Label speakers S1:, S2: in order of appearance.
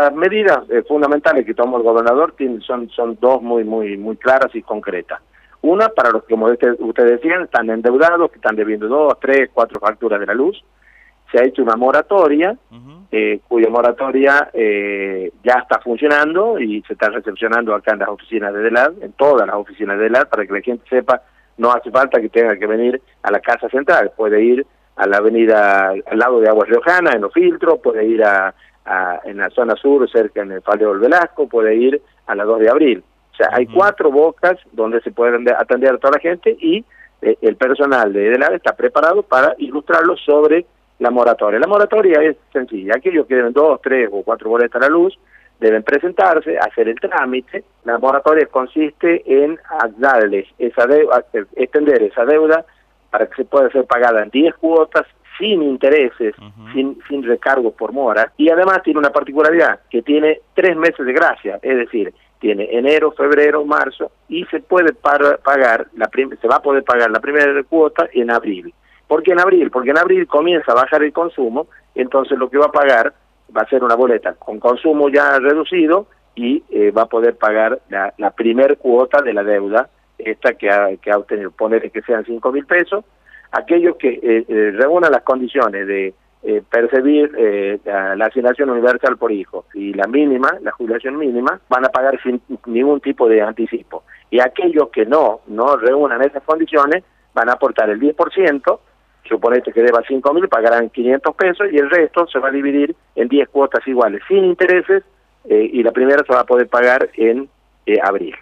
S1: las medidas eh, fundamentales que tomó el gobernador son, son dos muy, muy, muy claras y concretas. Una, para los que, como ustedes decían, están endeudados, que están debiendo dos, tres, cuatro facturas de la luz. Se ha hecho una moratoria, eh, cuya moratoria eh, ya está funcionando y se está recepcionando acá en las oficinas de DELAD, en todas las oficinas de DELAD, para que la gente sepa, no hace falta que tenga que venir a la Casa Central, puede ir a la avenida al lado de Aguas Riojana, en los filtros, puede ir a, en la zona sur, cerca en el Faleo del Velasco, puede ir a la 2 de abril. O sea, hay cuatro bocas donde se pueden atender a toda la gente y eh, el personal de EDELAR está preparado para ilustrarlo sobre la moratoria. La moratoria es sencilla, aquellos que deben dos, tres o cuatro boletas a la luz deben presentarse, hacer el trámite. La moratoria consiste en darles esa deuda, extender esa deuda para que se pueda ser pagada en 10 cuotas sin intereses, sin, sin recargos por mora, y además tiene una particularidad, que tiene tres meses de gracia, es decir, tiene enero, febrero, marzo, y se puede pagar, la se va a poder pagar la primera cuota en abril. ¿Por qué en abril? Porque en abril comienza a bajar el consumo, entonces lo que va a pagar va a ser una boleta con consumo ya reducido y eh, va a poder pagar la, la primer cuota de la deuda, esta que ha, que ha obtenido, poner que sean cinco mil pesos, aquellos que eh, eh, reúnan las condiciones de eh, percibir eh, la, asignación universal por hijo y la mínima, la jubilación mínima, van a pagar sin ningún tipo de anticipo. Y aquellos que no, no reúnan esas condiciones, van a aportar el 10%, suponete que deba 5 mil, pagarán 500 pesos y el resto se va a dividir en 10 cuotas iguales, sin intereses, y la primera se va a poder pagar en abril.